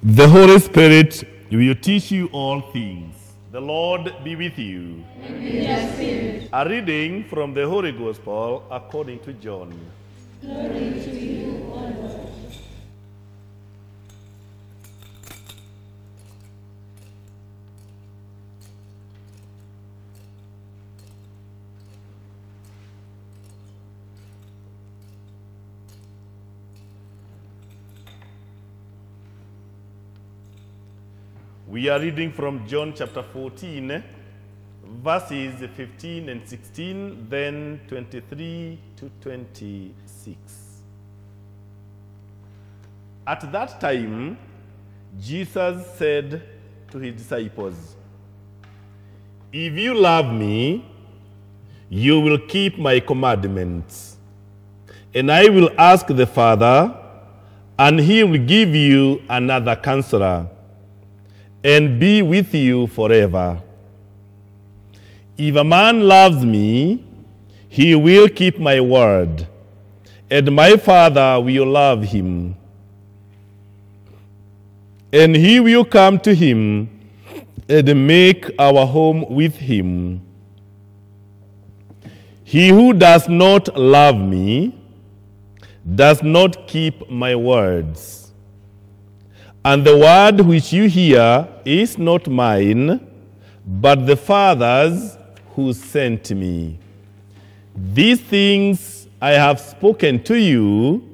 The Holy Spirit will teach you all things. The Lord be with you. A reading from the Holy Gospel according to John. We are reading from John chapter 14, verses 15 and 16, then 23 to 26. At that time, Jesus said to his disciples, If you love me, you will keep my commandments. And I will ask the Father, and he will give you another counselor and be with you forever. If a man loves me, he will keep my word, and my Father will love him. And he will come to him and make our home with him. He who does not love me does not keep my words. And the word which you hear is not mine, but the Father's who sent me. These things I have spoken to you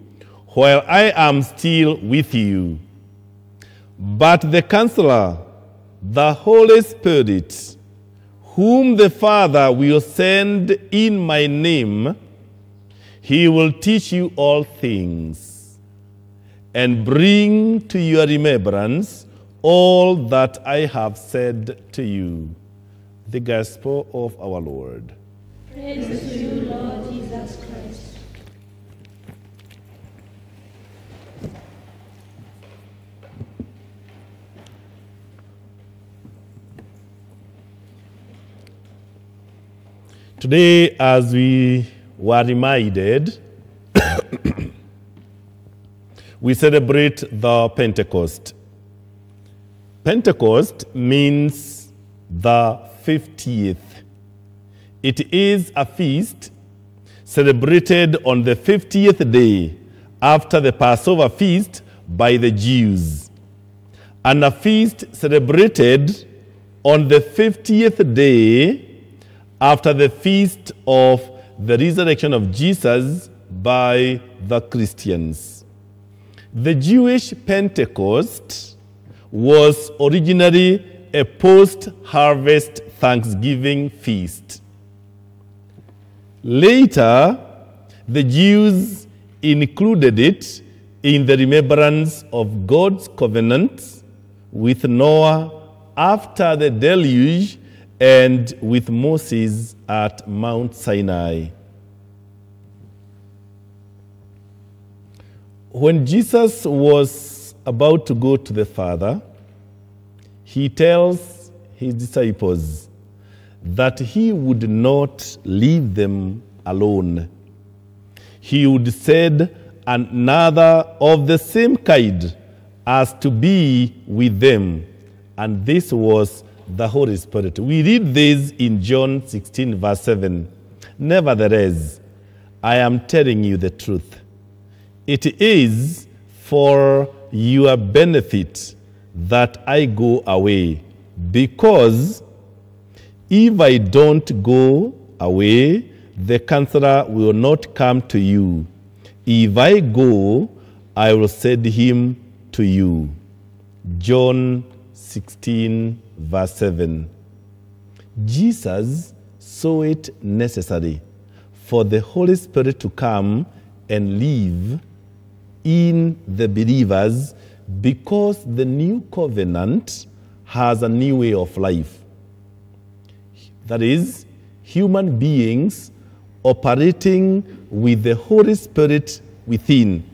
while I am still with you. But the Counselor, the Holy Spirit, whom the Father will send in my name, he will teach you all things and bring to your remembrance all that I have said to you. The Gospel of our Lord. Praise to you, Lord Jesus Christ. Today, as we were reminded, we celebrate the Pentecost. Pentecost means the 50th. It is a feast celebrated on the 50th day after the Passover feast by the Jews, and a feast celebrated on the 50th day after the feast of the resurrection of Jesus by the Christians. The Jewish Pentecost was originally a post harvest Thanksgiving feast. Later, the Jews included it in the remembrance of God's covenant with Noah after the deluge and with Moses at Mount Sinai. When Jesus was about to go to the Father, he tells his disciples that he would not leave them alone. He would send another of the same kind as to be with them, and this was the Holy Spirit. We read this in John 16, verse 7. Nevertheless, I am telling you the truth. It is for your benefit that I go away, because if I don't go away, the counselor will not come to you. If I go, I will send him to you. John 16, verse 7. Jesus saw it necessary for the Holy Spirit to come and live in the believers because the new covenant has a new way of life. That is, human beings operating with the Holy Spirit within,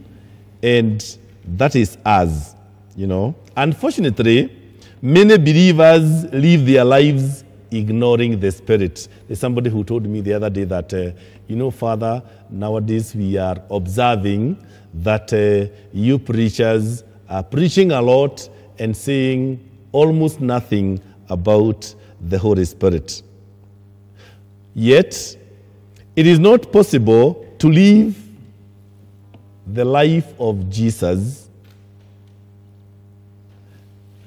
and that is us, you know. Unfortunately, many believers live their lives ignoring the Spirit. There's somebody who told me the other day that, uh, you know, Father, nowadays we are observing that uh, you preachers are preaching a lot and saying almost nothing about the Holy Spirit. Yet, it is not possible to live the life of Jesus,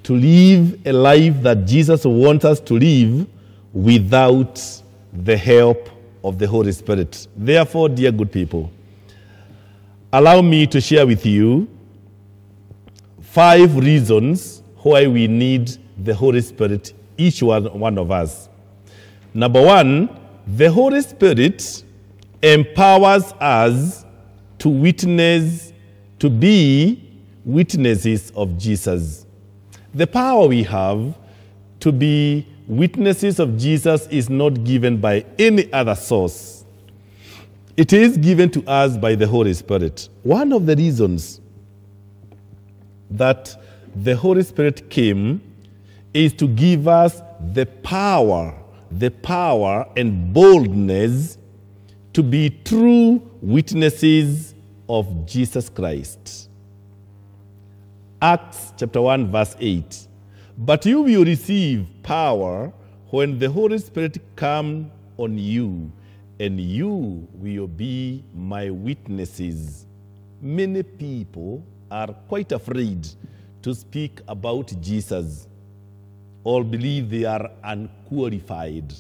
to live a life that Jesus wants us to live without the help of the Holy Spirit. Therefore, dear good people, allow me to share with you five reasons why we need the Holy Spirit, each one, one of us. Number one, the Holy Spirit empowers us to witness, to be witnesses of Jesus. The power we have to be witnesses of Jesus is not given by any other source. It is given to us by the Holy Spirit. One of the reasons that the Holy Spirit came is to give us the power, the power and boldness to be true witnesses of Jesus Christ. Acts chapter 1, verse 8. But you will receive power when the Holy Spirit come on you, and you will be my witnesses. Many people are quite afraid to speak about Jesus or believe they are unqualified.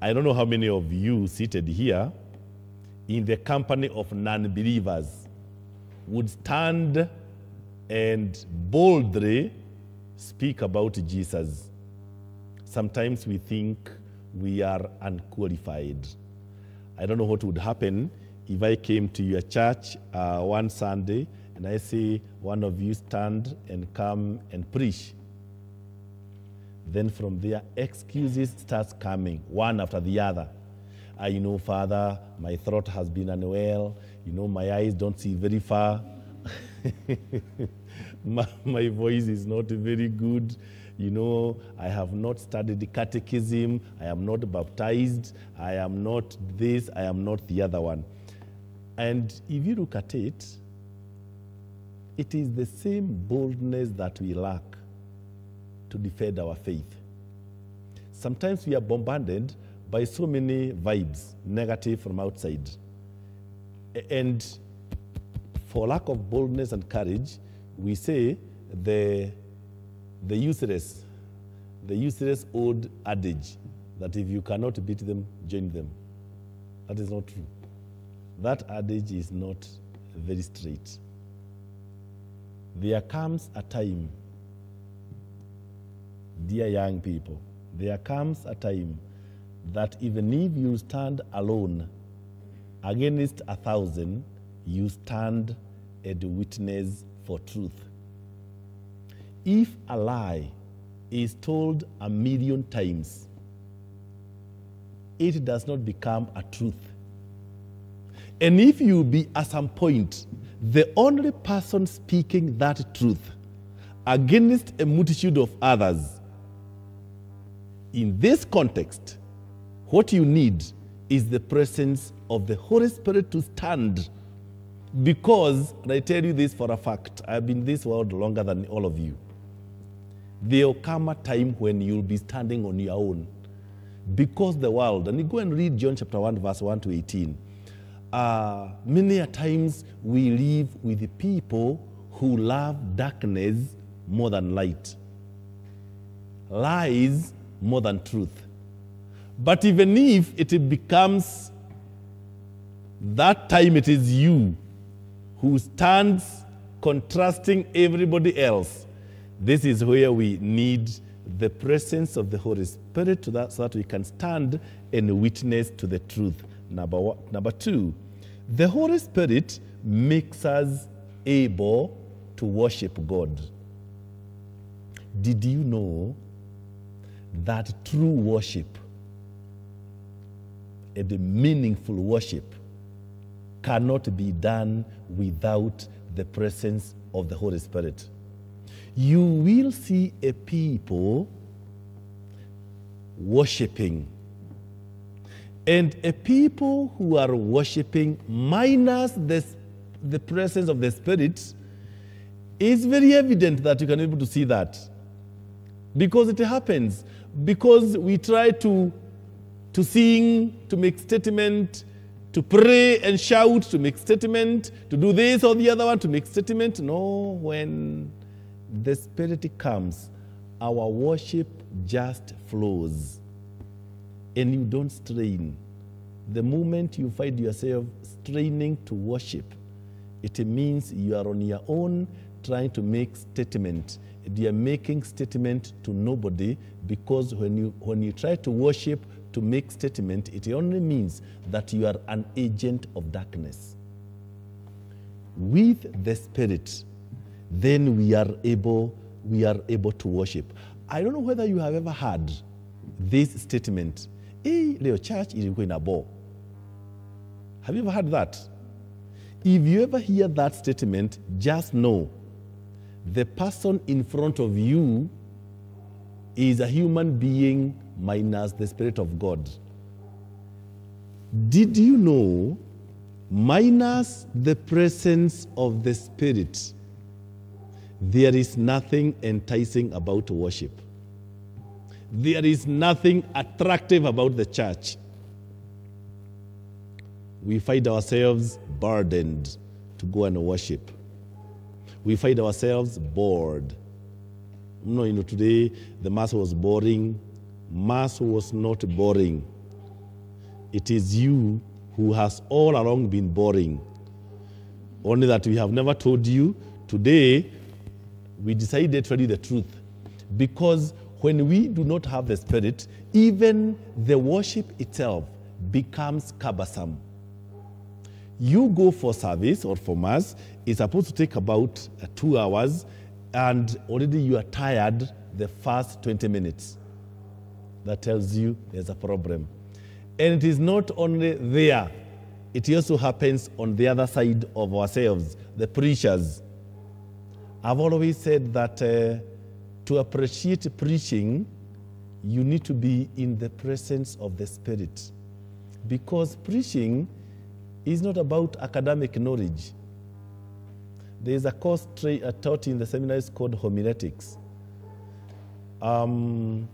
I don't know how many of you seated here in the company of non believers would stand and boldly speak about Jesus. Sometimes we think we are unqualified. I don't know what would happen if I came to your church uh, one Sunday and I say, one of you stand and come and preach. Then from there, excuses starts coming, one after the other. I know, Father, my throat has been unwell. You know, my eyes don't see very far. my, my voice is not very good. You know, I have not studied the catechism. I am not baptized. I am not this. I am not the other one. And if you look at it, it is the same boldness that we lack to defend our faith. Sometimes we are bombarded by so many vibes, negative from outside. And for lack of boldness and courage, we say the, the useless, the useless old adage that if you cannot beat them, join them. That is not true. That adage is not very straight. There comes a time, dear young people, there comes a time that even if you stand alone against a thousand, you stand and witness for truth. If a lie is told a million times, it does not become a truth. And if you be at some point the only person speaking that truth against a multitude of others, in this context, what you need is the presence of the Holy Spirit to stand. Because, and I tell you this for a fact, I've been in this world longer than all of you. There will come a time when you'll be standing on your own. Because the world, and you go and read John chapter 1, verse 1 to 18. Uh, many a times we live with people who love darkness more than light, lies more than truth. But even if it becomes that time, it is you who stands contrasting everybody else. This is where we need the presence of the Holy Spirit to that, so that we can stand and witness to the truth. Number, one, number two, the Holy Spirit makes us able to worship God. Did you know that true worship and meaningful worship cannot be done without the presence of the Holy Spirit? You will see a people worshiping and a people who are worshiping minus the, the presence of the Spirit It's very evident that you can be able to see that. Because it happens. Because we try to, to sing, to make statement, to pray and shout, to make statement, to do this or the other one, to make statement. No, when the Spirit comes, our worship just flows. And you don't strain. The moment you find yourself straining to worship, it means you are on your own trying to make statement. You are making statement to nobody because when you, when you try to worship to make statement, it only means that you are an agent of darkness. With the Spirit, then we are able, we are able to worship. I don't know whether you have ever heard this statement. Hey, leo church ilikuwa ina bore. Have you ever heard that? If you ever hear that statement, just know the person in front of you is a human being minus the Spirit of God. Did you know, minus the presence of the Spirit, there is nothing enticing about worship? There is nothing attractive about the church. We find ourselves burdened to go and worship. We find ourselves bored. No, you know, today the Mass was boring. Mass was not boring. It is you who has all along been boring. Only that we have never told you. Today, we tell you the truth. Because when we do not have the Spirit, even the worship itself becomes cumbersome. You go for service or for Mass, it's supposed to take about uh, two hours, and already you are tired the first 20 minutes. That tells you there's a problem. And it is not only there, it also happens on the other side of ourselves, the preachers. I've always said that uh, to appreciate preaching, you need to be in the presence of the Spirit. Because preaching is not about academic knowledge. There is a course uh, taught in the seminaries called homiletics. Um,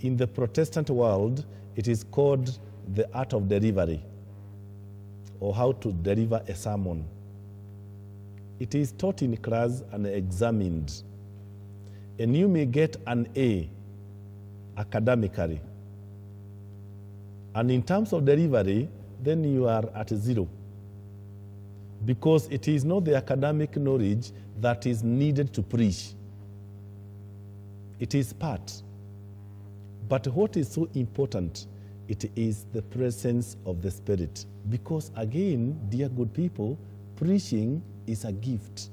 in the Protestant world, it is called the art of delivery or how to deliver a sermon. It is taught in class and examined. And you may get an A academically. And in terms of delivery, then you are at zero. Because it is not the academic knowledge that is needed to preach, it is part. But what is so important, it is the presence of the Spirit. Because again, dear good people, preaching is a gift.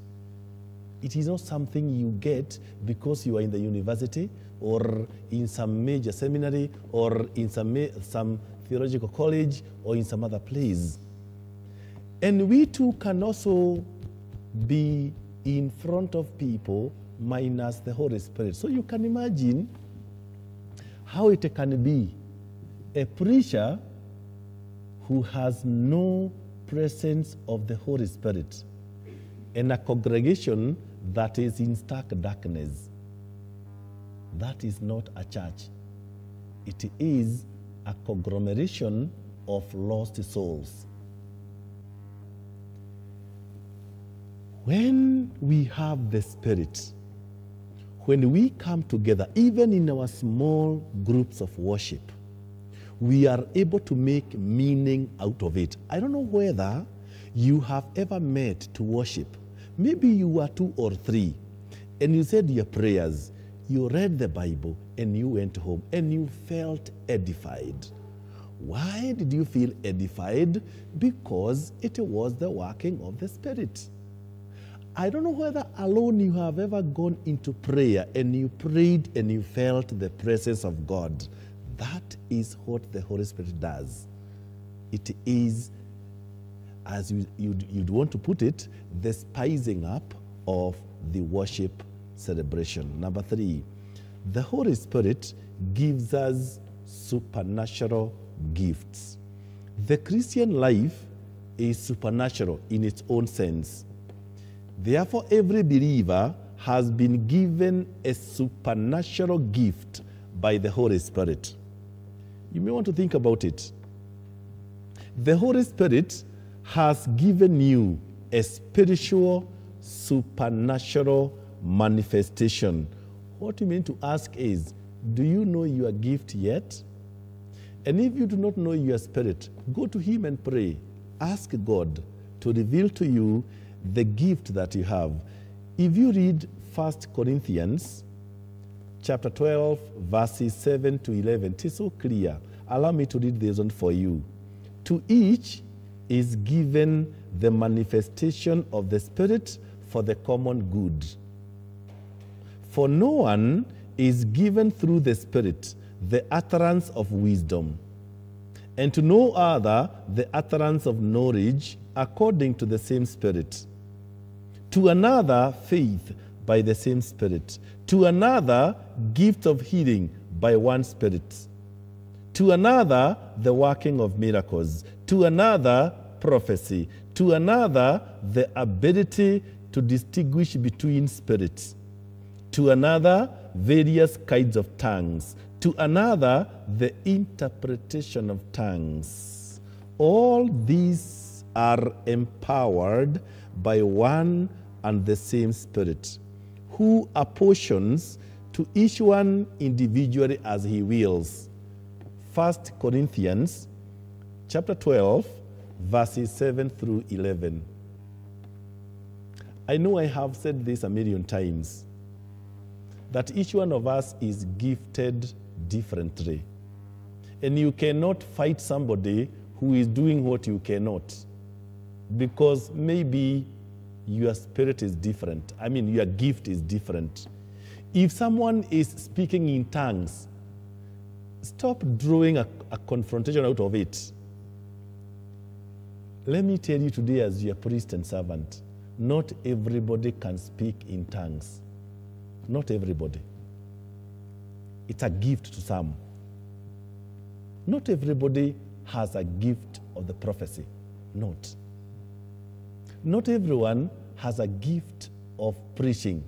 It is not something you get because you are in the university or in some major seminary or in some, some theological college or in some other place. And we too can also be in front of people minus the Holy Spirit. So you can imagine how it can be a preacher who has no presence of the Holy Spirit and a congregation that is in stark darkness. That is not a church. It is a conglomeration of lost souls. When we have the Spirit, when we come together, even in our small groups of worship, we are able to make meaning out of it. I don't know whether you have ever met to worship. Maybe you were two or three, and you said your prayers, you read the Bible, and you went home, and you felt edified. Why did you feel edified? Because it was the working of the Spirit. I don't know whether alone you have ever gone into prayer and you prayed and you felt the presence of God. That is what the Holy Spirit does. It is, as you, you'd, you'd want to put it, the spicing up of the worship celebration. Number three, the Holy Spirit gives us supernatural gifts. The Christian life is supernatural in its own sense. Therefore, every believer has been given a supernatural gift by the Holy Spirit. You may want to think about it. The Holy Spirit has given you a spiritual, supernatural manifestation. What you mean to ask is Do you know your gift yet? And if you do not know your spirit, go to Him and pray. Ask God to reveal to you the gift that you have. If you read 1 Corinthians chapter 12, verses 7 to 11, it is so clear. Allow me to read this one for you. To each is given the manifestation of the Spirit for the common good. For no one is given through the Spirit the utterance of wisdom, and to no other the utterance of knowledge according to the same Spirit. To another, faith by the same Spirit. To another, gift of healing by one Spirit. To another, the working of miracles. To another, prophecy. To another, the ability to distinguish between spirits. To another, various kinds of tongues. To another, the interpretation of tongues. All these are empowered by one and the same Spirit, who apportions to each one individually as he wills. 1 Corinthians chapter 12, verses 7 through 11. I know I have said this a million times that each one of us is gifted differently. And you cannot fight somebody who is doing what you cannot because maybe your spirit is different. I mean, your gift is different. If someone is speaking in tongues, stop drawing a, a confrontation out of it. Let me tell you today, as your priest and servant, not everybody can speak in tongues. Not everybody. It's a gift to some. Not everybody has a gift of the prophecy. Not. Not everyone has a gift of preaching.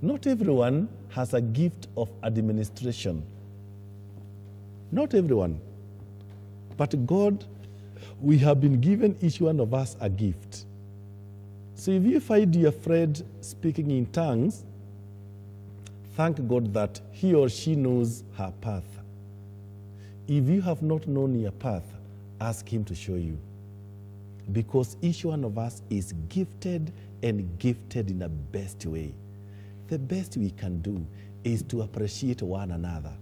Not everyone has a gift of administration. Not everyone. But God, we have been given each one of us a gift. So if you find your friend speaking in tongues, thank God that he or she knows her path. If you have not known your path, ask him to show you. Because each one of us is gifted and gifted in the best way. The best we can do is to appreciate one another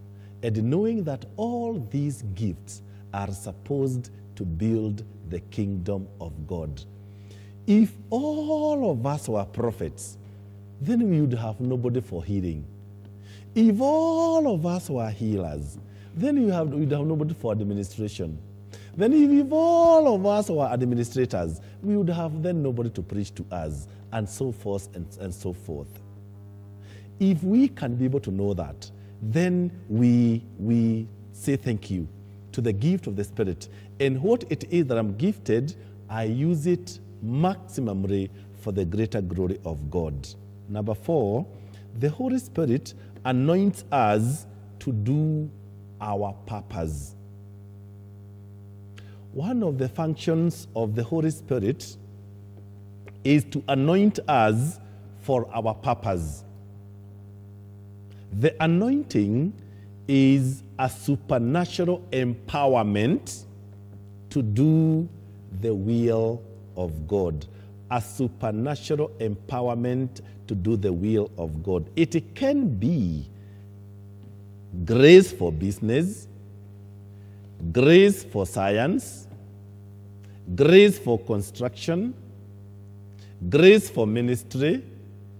and knowing that all these gifts are supposed to build the kingdom of God. If all of us were prophets, then we would have nobody for healing. If all of us were healers, then we have, we'd have nobody for administration. Then if all of us were administrators, we would have then nobody to preach to us, and so forth and, and so forth. If we can be able to know that, then we, we say thank you to the gift of the Spirit. And what it is that I'm gifted, I use it maximally for the greater glory of God. Number four, the Holy Spirit anoints us to do our purpose. One of the functions of the Holy Spirit is to anoint us for our purpose. The anointing is a supernatural empowerment to do the will of God. A supernatural empowerment to do the will of God. It can be grace for business, grace for science, grace for construction, grace for ministry.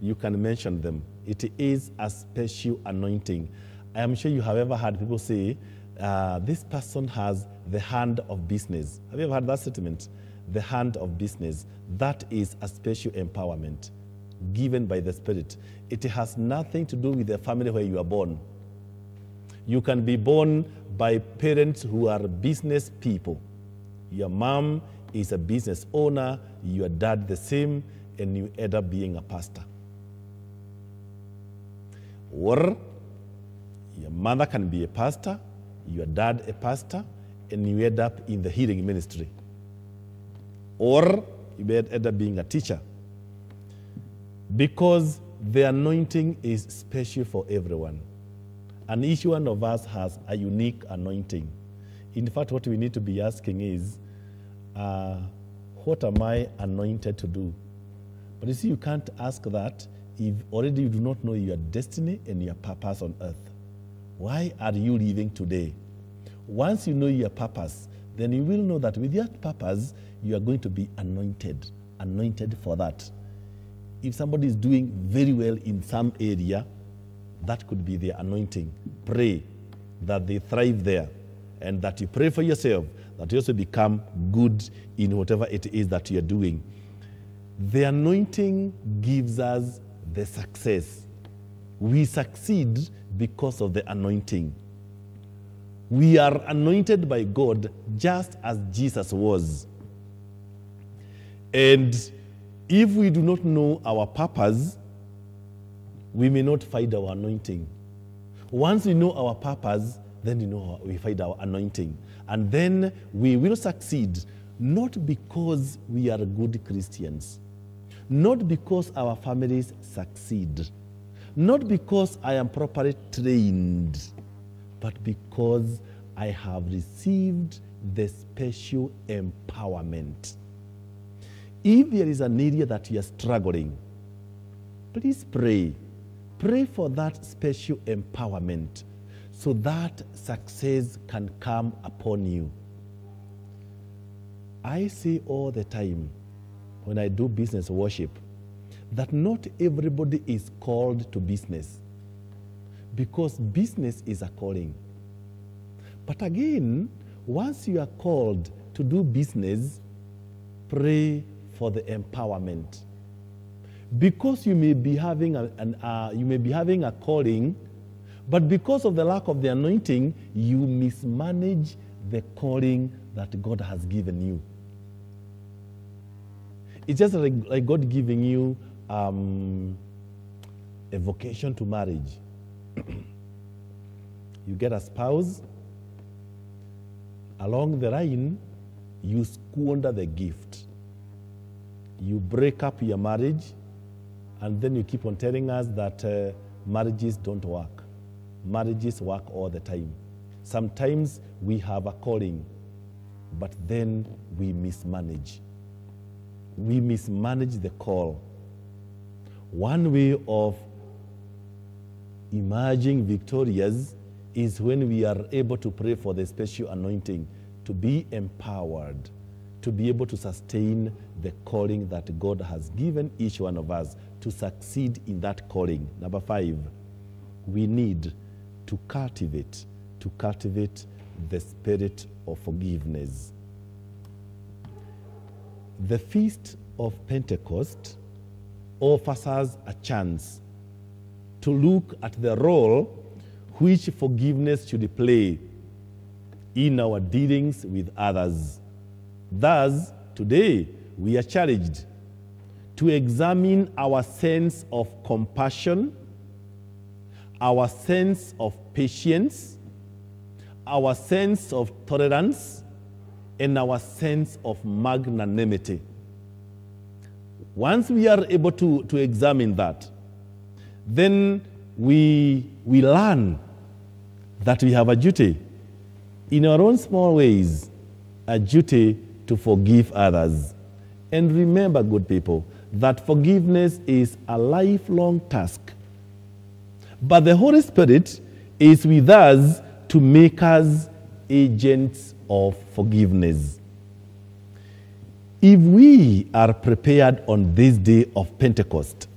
You can mention them. It is a special anointing. I am sure you have ever heard people say, uh, this person has the hand of business. Have you ever heard that statement? The hand of business. That is a special empowerment given by the Spirit. It has nothing to do with the family where you are born. You can be born by parents who are business people. Your mom is a business owner, your dad the same, and you end up being a pastor. Or your mother can be a pastor, your dad a pastor, and you end up in the healing ministry. Or you may end up being a teacher. Because the anointing is special for everyone. And each one of us has a unique anointing. In fact, what we need to be asking is, uh, what am I anointed to do? But you see, you can't ask that if already you do not know your destiny and your purpose on earth. Why are you living today? Once you know your purpose, then you will know that with your purpose, you are going to be anointed, anointed for that. If somebody is doing very well in some area, that could be their anointing. Pray that they thrive there and that you pray for yourself, that you also become good in whatever it is that you're doing. The anointing gives us the success. We succeed because of the anointing. We are anointed by God just as Jesus was. And if we do not know our purpose, we may not find our anointing. Once we know our purpose, then you know we find our anointing. And then we will succeed, not because we are good Christians, not because our families succeed, not because I am properly trained, but because I have received the special empowerment. If there is an area that you are struggling, please pray. Pray for that special empowerment so that success can come upon you. I say all the time when I do business worship that not everybody is called to business because business is a calling. But again, once you are called to do business, pray for the empowerment. Because you may be having a, an, uh, you may be having a calling, but because of the lack of the anointing, you mismanage the calling that God has given you. It's just like, like God giving you um, a vocation to marriage. you get a spouse, along the line, you squander the gift. You break up your marriage, and then you keep on telling us that uh, marriages don't work. Marriages work all the time. Sometimes we have a calling, but then we mismanage. We mismanage the call. One way of emerging victorious is when we are able to pray for the special anointing to be empowered, to be able to sustain the calling that God has given each one of us to succeed in that calling. Number five, we need to cultivate, to cultivate the spirit of forgiveness. The feast of Pentecost offers a chance to look at the role which forgiveness should play in our dealings with others. Thus, today we are challenged to examine our sense of compassion, our sense of patience, our sense of tolerance, and our sense of magnanimity. Once we are able to, to examine that, then we, we learn that we have a duty in our own small ways, a duty to forgive others. And remember, good people, that forgiveness is a lifelong task. But the Holy Spirit is with us to make us agents of forgiveness. If we are prepared on this day of Pentecost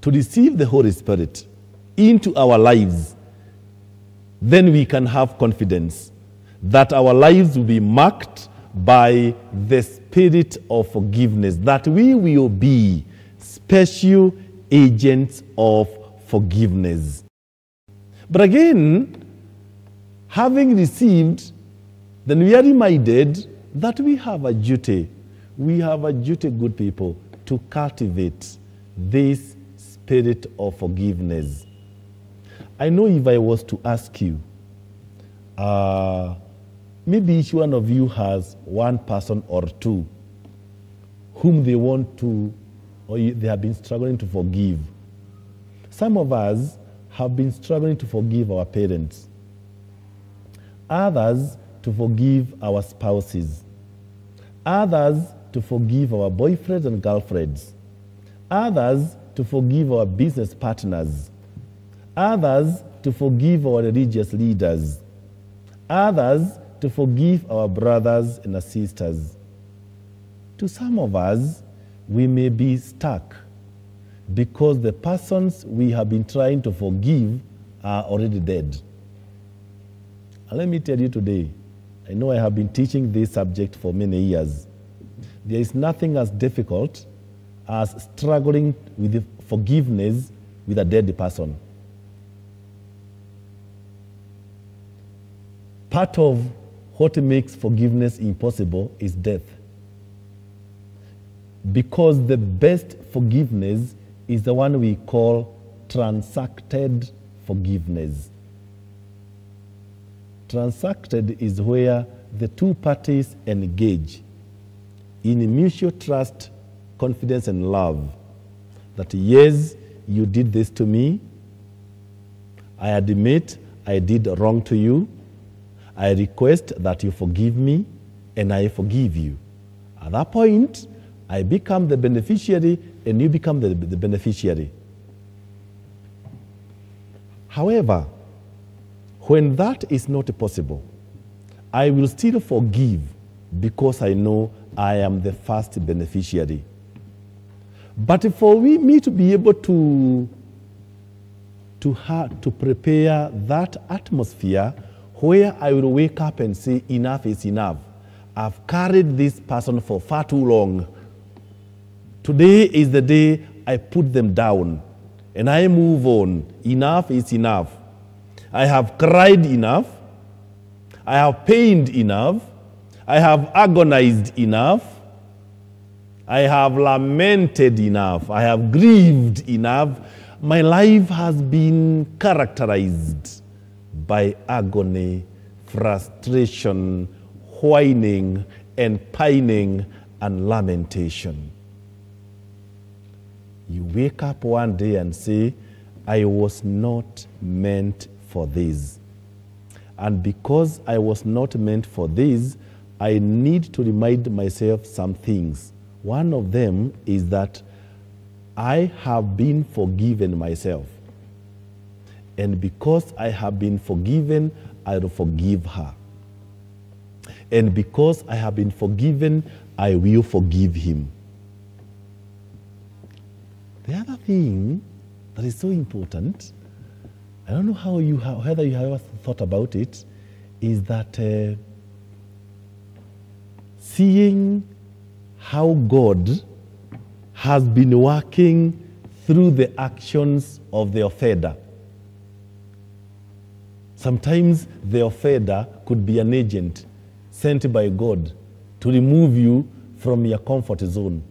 to receive the Holy Spirit into our lives, then we can have confidence that our lives will be marked by the spirit of forgiveness, that we will be special agents of forgiveness. But again, having received, then we are reminded that we have a duty. We have a duty, good people, to cultivate this spirit of forgiveness. I know if I was to ask you, uh, maybe each one of you has one person or two whom they want to, or they have been struggling to forgive. Some of us have been struggling to forgive our parents, others to forgive our spouses, others to forgive our boyfriends and girlfriends, others to forgive our business partners, others to forgive our religious leaders, others to forgive our brothers and our sisters. To some of us, we may be stuck because the persons we have been trying to forgive are already dead. And let me tell you today, I know I have been teaching this subject for many years. There is nothing as difficult as struggling with forgiveness with a dead person. Part of what makes forgiveness impossible is death. Because the best forgiveness is the one we call transacted forgiveness. Transacted is where the two parties engage in mutual trust, confidence, and love. That yes, you did this to me. I admit I did wrong to you. I request that you forgive me, and I forgive you. At that point, I become the beneficiary, and you become the, the beneficiary. However, when that is not possible, I will still forgive because I know I am the first beneficiary. But for we, me to be able to, to, have, to prepare that atmosphere where I will wake up and say, enough is enough. I've carried this person for far too long. Today is the day I put them down and I move on. Enough is enough. I have cried enough. I have pained enough. I have agonized enough. I have lamented enough. I have grieved enough. My life has been characterized by agony, frustration, whining, and pining and lamentation. You wake up one day and say, I was not meant for this. And because I was not meant for this, I need to remind myself some things. One of them is that I have been forgiven myself. And because I have been forgiven, I will forgive her. And because I have been forgiven, I will forgive him. The other thing that is so important, I don't know how you have, whether you have ever thought about it, is that uh, seeing how God has been working through the actions of the offender. Sometimes the offender could be an agent sent by God to remove you from your comfort zone.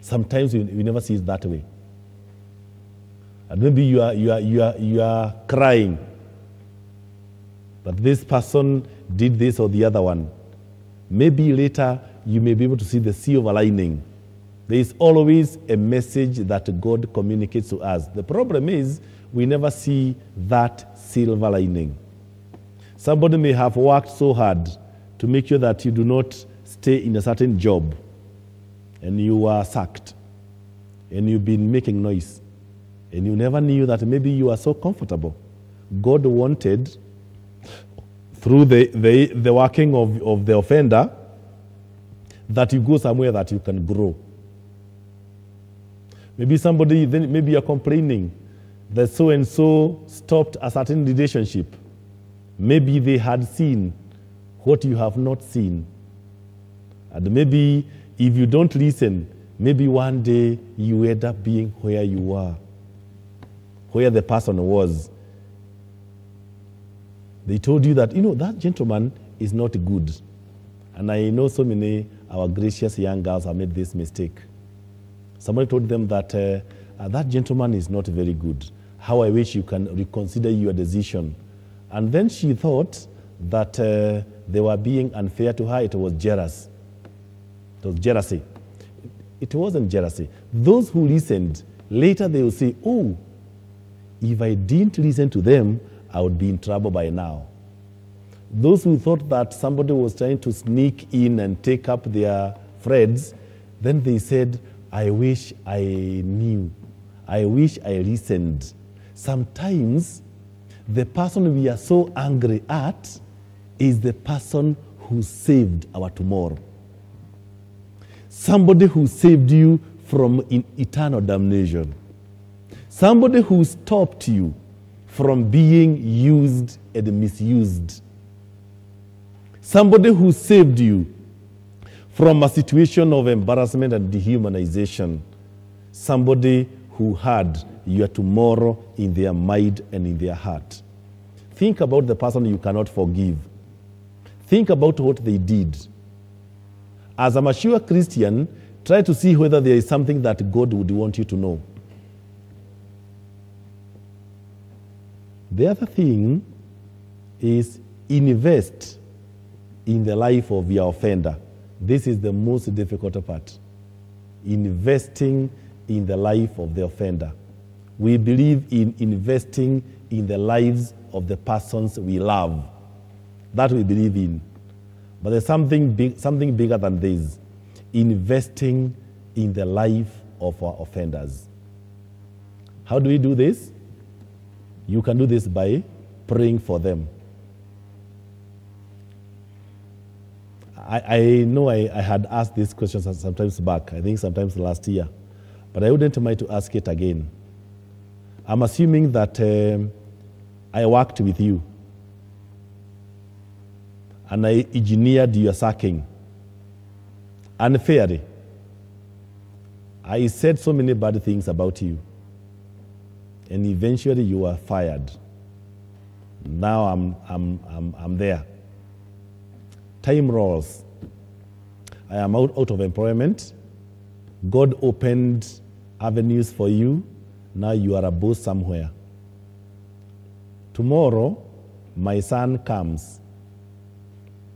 Sometimes we never see it that way. And maybe you are, you, are, you, are, you are crying but this person did this or the other one. Maybe later you may be able to see the silver lining. There is always a message that God communicates to us. The problem is we never see that silver lining. Somebody may have worked so hard to make sure that you do not stay in a certain job and you are sacked and you've been making noise and you never knew that maybe you are so comfortable. God wanted, through the, the, the working of, of the offender, that you go somewhere that you can grow. Maybe somebody, then maybe you're complaining that so and so stopped a certain relationship. Maybe they had seen what you have not seen. And maybe if you don't listen, maybe one day you end up being where you are, where the person was. They told you that, you know, that gentleman is not good. And I know so many our gracious young girls have made this mistake. Somebody told them that uh, uh, that gentleman is not very good. How I wish you can reconsider your decision. And then she thought that uh, they were being unfair to her. It was jealous. It was jealousy. It wasn't jealousy. Those who listened, later they will say, Oh, if I didn't listen to them, I would be in trouble by now. Those who thought that somebody was trying to sneak in and take up their threads, then they said, I wish I knew. I wish I listened. Sometimes the person we are so angry at is the person who saved our tomorrow. Somebody who saved you from eternal damnation. Somebody who stopped you from being used and misused. Somebody who saved you from a situation of embarrassment and dehumanization. Somebody who had your tomorrow in their mind and in their heart. Think about the person you cannot forgive. Think about what they did. As a mature Christian, try to see whether there is something that God would want you to know. The other thing is invest in the life of your offender. This is the most difficult part. Investing in the life of the offender. We believe in investing in the lives of the persons we love. That we believe in. But there's something, big, something bigger than this investing in the life of our offenders. How do we do this? You can do this by praying for them. I, I know I, I had asked these questions sometimes back, I think sometimes last year, but I wouldn't mind to ask it again. I'm assuming that um, I worked with you and I engineered your sacking unfairly. I said so many bad things about you, and eventually you were fired. Now I'm, I'm, I'm, I'm there. Time rolls. I am out, out of employment. God opened avenues for you. Now you are a boss somewhere. Tomorrow, my son comes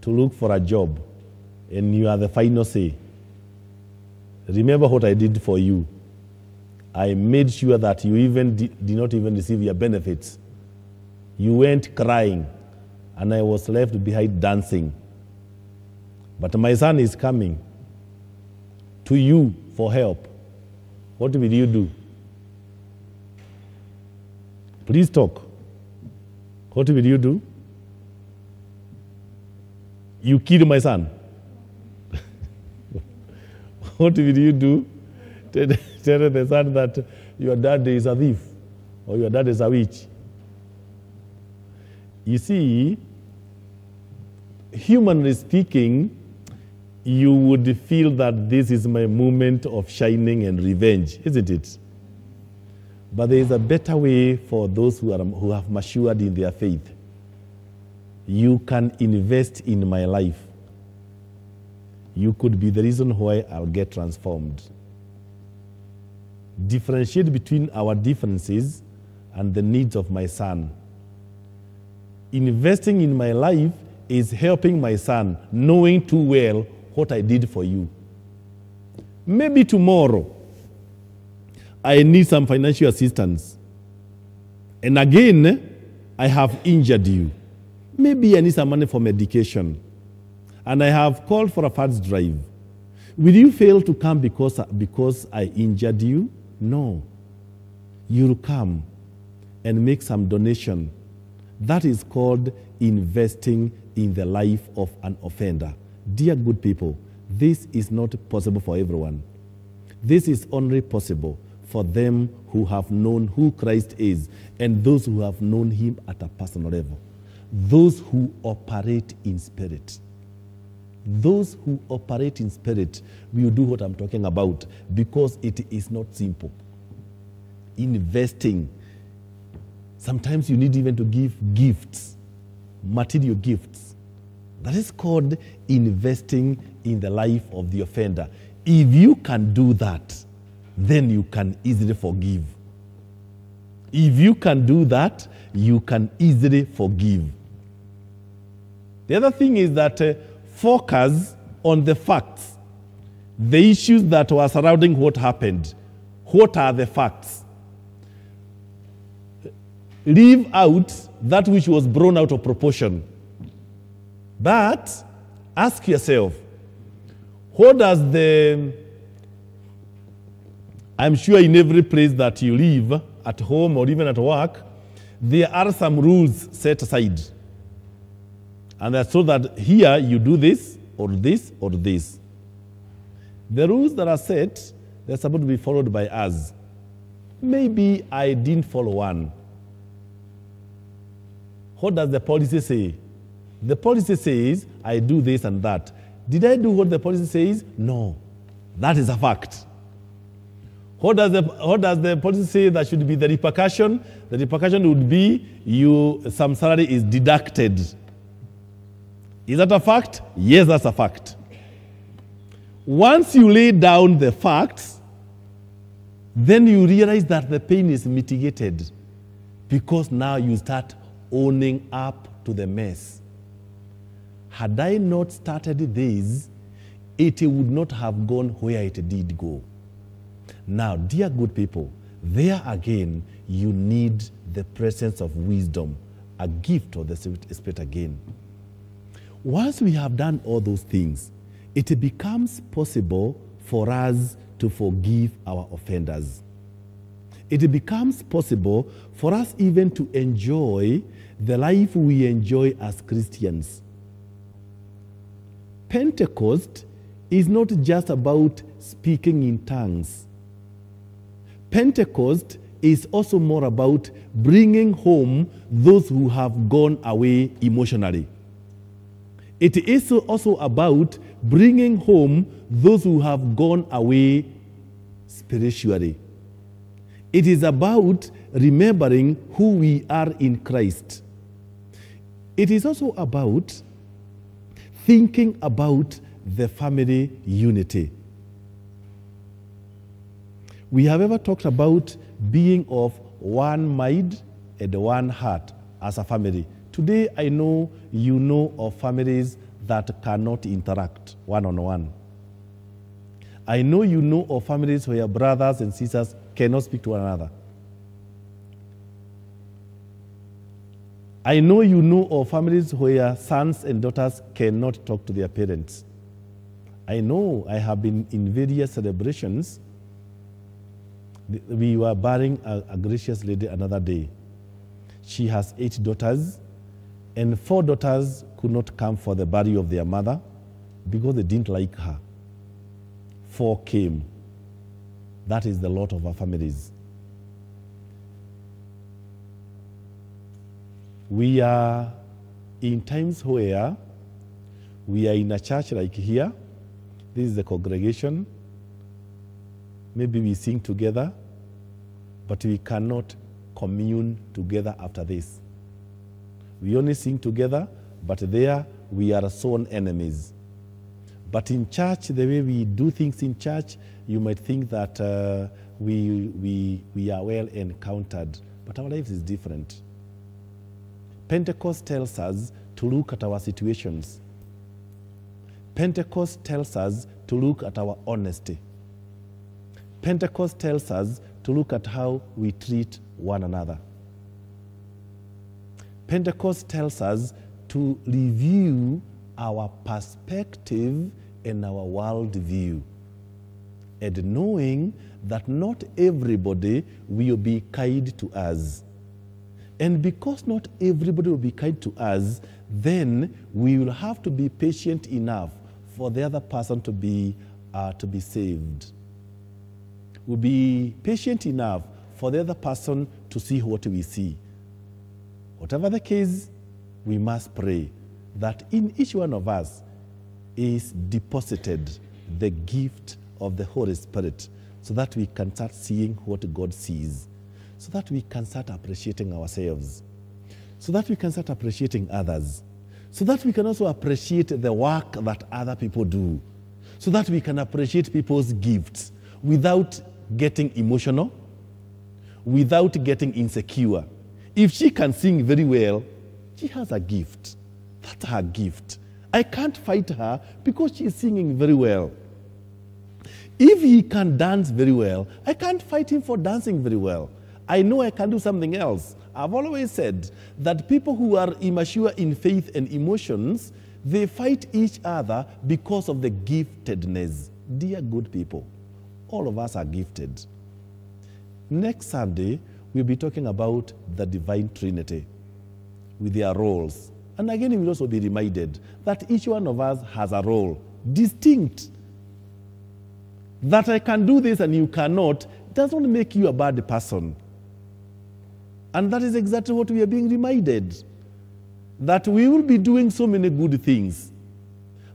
to look for a job, and you are the final say. Remember what I did for you. I made sure that you even did, not even receive your benefits. You went crying, and I was left behind dancing. But my son is coming to you for help. What will you do? Please talk. What will you do? You killed my son. what will you do? Tell, tell the son that your dad is a thief or your dad is a witch. You see, humanly speaking, you would feel that this is my moment of shining and revenge, isn't it? But there is a better way for those who, are, who have matured in their faith. You can invest in my life. You could be the reason why I'll get transformed. Differentiate between our differences and the needs of my son. Investing in my life is helping my son, knowing too well what I did for you. Maybe tomorrow I need some financial assistance. And again, I have injured you. Maybe I need some money for medication. And I have called for a funds drive. Will you fail to come because, because I injured you? No. You'll come and make some donation. That is called investing in the life of an offender. Dear good people, this is not possible for everyone. This is only possible for them who have known who Christ is and those who have known him at a personal level. Those who operate in spirit. Those who operate in spirit will do what I'm talking about because it is not simple. Investing. Sometimes you need even to give gifts, material gifts That is called investing in the life of the offender. If you can do that, then you can easily forgive. If you can do that, you can easily forgive. The other thing is that uh, focus on the facts, the issues that were surrounding what happened. What are the facts? Leave out that which was blown out of proportion. But ask yourself, what does the I'm sure in every place that you live, at home or even at work, there are some rules set aside. And that's so that here you do this or this or this. The rules that are set, they're supposed to be followed by us. Maybe I didn't follow one. What does the policy say? The policy says, I do this and that. Did I do what the policy says? No. That is a fact. What does, the, what does the policy say that should be the repercussion? The repercussion would be you, some salary is deducted. Is that a fact? Yes, that's a fact. Once you lay down the facts, then you realize that the pain is mitigated because now you start owning up to the mess. Had I not started this, it would not have gone where it did go. Now, dear good people, there again, you need the presence of wisdom, a gift of the Spirit again. Once we have done all those things, it becomes possible for us to forgive our offenders. It becomes possible for us even to enjoy the life we enjoy as Christians. Pentecost is not just about speaking in tongues. Pentecost is also more about bringing home those who have gone away emotionally. It is also about bringing home those who have gone away spiritually. It is about remembering who we are in Christ. It is also about thinking about the family unity. We have ever talked about being of one mind and one heart as a family. Today, I know you know of families that cannot interact one on one. I know you know of families where brothers and sisters cannot speak to one another. I know you know of families where sons and daughters cannot talk to their parents. I know I have been in various celebrations. We were burying a, a gracious lady another day. She has eight daughters, and four daughters could not come for the burial of their mother because they didn't like her. Four came. That is the lot of our families. We are in times where we are in a church like here. This is the congregation. Maybe we sing together, but we cannot commune together after this. We only sing together, but there we are sworn enemies. But in church, the way we do things in church, you might think that uh, we, we, we are well encountered, but our life is different. Pentecost tells us to look at our situations. Pentecost tells us to look at our honesty. Pentecost tells us to look at how we treat one another. Pentecost tells us to review our perspective and our worldview. And knowing that not everybody will be kind to us. And because not everybody will be kind to us, then we will have to be patient enough for the other person to be, uh, to be saved. We'll be patient enough for the other person to see what we see. Whatever the case, we must pray that in each one of us is deposited the gift of the Holy Spirit so that we can start seeing what God sees, so that we can start appreciating ourselves, so that we can start appreciating others, so that we can also appreciate the work that other people do, so that we can appreciate people's gifts without getting emotional, without getting insecure. If she can sing very well, she has a gift. That's her gift. I can't fight her because she's singing very well. If he can dance very well, I can't fight him for dancing very well. I know I can do something else. I've always said that people who are immature in faith and emotions, they fight each other because of the giftedness. Dear good people, all of us are gifted. Next Sunday, we'll be talking about the divine trinity with their roles. And again, we will also be reminded that each one of us has a role, distinct. That I can do this and you cannot doesn't make you a bad person. And that is exactly what we are being reminded that we will be doing so many good things.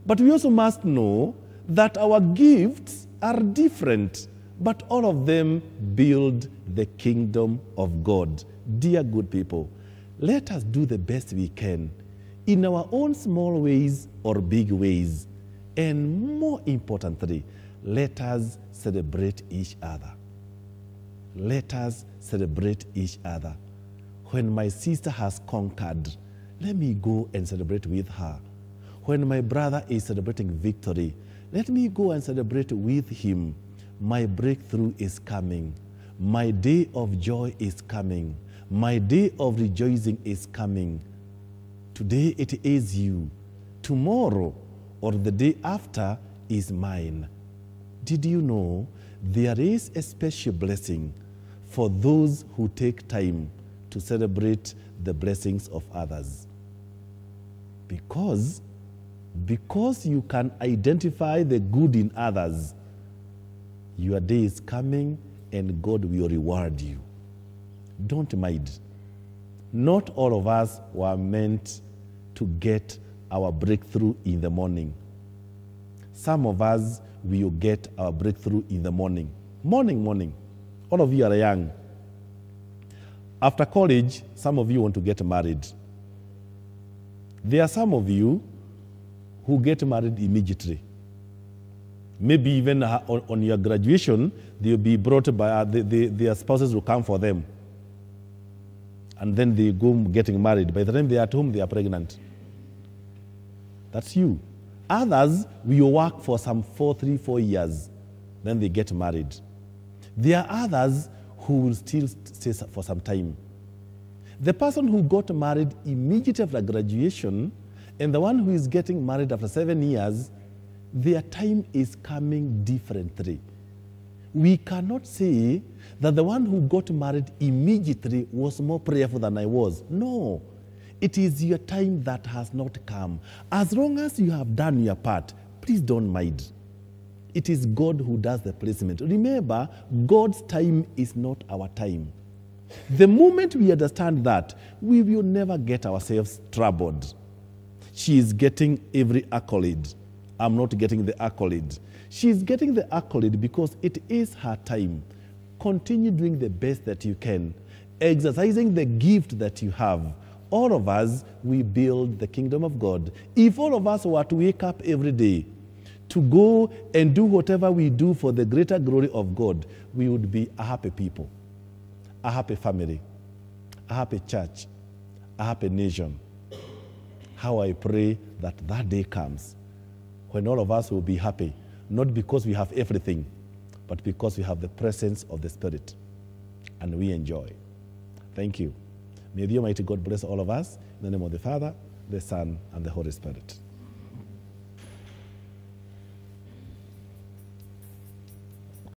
But we also must know that our gifts are different, but all of them build the kingdom of God. Dear good people, let us do the best we can in our own small ways or big ways. And more importantly, let us celebrate each other. Let us celebrate each other. When my sister has conquered, let me go and celebrate with her. When my brother is celebrating victory, let me go and celebrate with him. My breakthrough is coming. My day of joy is coming. My day of rejoicing is coming. Today it is you. Tomorrow or the day after is mine. Did you know there is a special blessing for those who take time to celebrate the blessings of others? Because because you can identify the good in others, your day is coming and God will reward you. Don't mind. Not all of us were meant to get our breakthrough in the morning. Some of us will get our breakthrough in the morning. Morning, morning. All of you are young. After college, some of you want to get married. There are some of you who get married immediately. Maybe even on, on your graduation, they'll be brought by, uh, the, the, their spouses will come for them. And then they go getting married. By the time they're at home, they are pregnant. That's you. Others will work for some four, three, four years. Then they get married. There are others who will still stay for some time. The person who got married immediately after graduation and the one who is getting married after seven years, their time is coming differently. We cannot say that the one who got married immediately was more prayerful than I was. No. It is your time that has not come. As long as you have done your part, please don't mind. It is God who does the placement. Remember, God's time is not our time. The moment we understand that, we will never get ourselves troubled. She is getting every accolade. I'm not getting the accolade. She is getting the accolade because it is her time. Continue doing the best that you can, exercising the gift that you have. All of us, we build the kingdom of God. If all of us were to wake up every day to go and do whatever we do for the greater glory of God, we would be a happy people, a happy family, a happy church, a happy nation. How I pray that that day comes when all of us will be happy, not because we have everything, but because we have the presence of the Spirit and we enjoy. Thank you. May the Almighty God bless all of us in the name of the Father, the Son, and the Holy Spirit.